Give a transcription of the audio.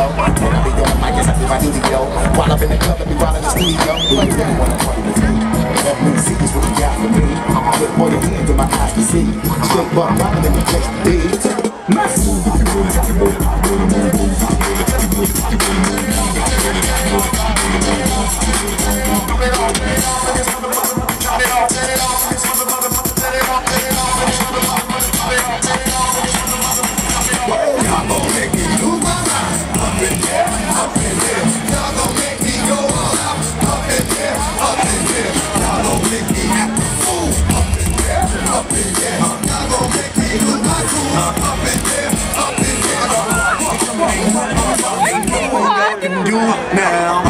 low. Wanna be on mic, yes I do my duty yo While I'm in the club, let me ride in the studio. Like that. Wanna party with me? Let me see what you got for me. I'm with more your hands in my eyes to see. Straight buck, rockin' in the place to be. Do now.